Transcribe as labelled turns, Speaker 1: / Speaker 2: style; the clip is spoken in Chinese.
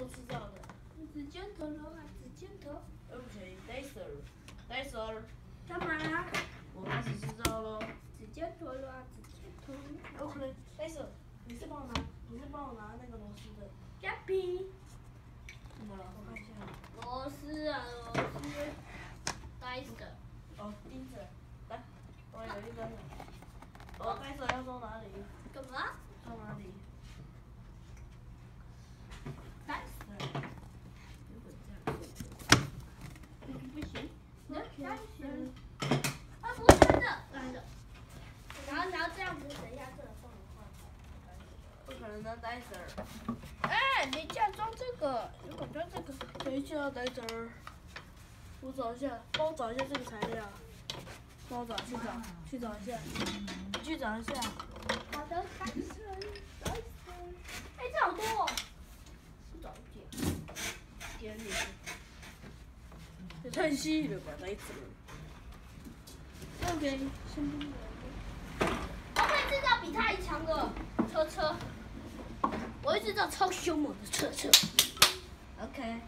Speaker 1: 我知的。
Speaker 2: 指尖头，罗马指头。
Speaker 1: 哎，不行，Laser，Laser。
Speaker 2: 干嘛？
Speaker 1: 我开始制造喽。
Speaker 2: 指尖头，罗马指头。
Speaker 1: 哦，不对，Laser，你是帮我拿，你是帮我拿那个螺丝的。
Speaker 2: Gabby。怎么？我
Speaker 1: 看一下。
Speaker 2: 螺丝啊，螺丝。戴森。
Speaker 1: 哦，钉子。来，我有一根。哦戴森要装哪里？
Speaker 2: 干嘛？
Speaker 1: 装哪里？
Speaker 2: 那戴森。嗯啊，不是的，来的。然后，然后这样子，等一下这个放的话，
Speaker 1: 不可能的戴森。
Speaker 2: 哎，你这样装这个，如果装这个，
Speaker 1: 等一下，戴森儿。我找一下，帮我找一下这个材料。帮我找，去找，去找一下。你去找一下。
Speaker 2: 好的，戴森，戴
Speaker 1: 森。
Speaker 2: 哎，这好多哦。不找一点。
Speaker 1: 点你。OK，先不
Speaker 2: 我会制造比他还强的车车，我会制造超
Speaker 1: 凶猛
Speaker 2: 的车车。OK。